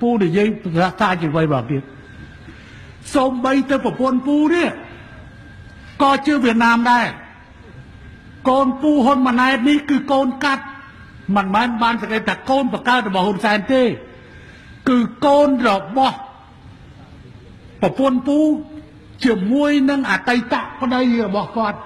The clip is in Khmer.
ពូនិយាយប្រកាសថាជាអ្វីបងទៀតសូម្បីទៅប្រពន្ធពូនេះក៏ជាវៀតណាមដែរកូនពូហ៊ុនម៉ាណែតនេះគឺកូនកាត់មិនមែនបានសង្កេតថាកូនបកើតរបស់ហ៊ុនសែនទេ គឺកូនរបស់ប្រពន្ធពូជាមួយនឹងអតីតប្តីរបស់គាត់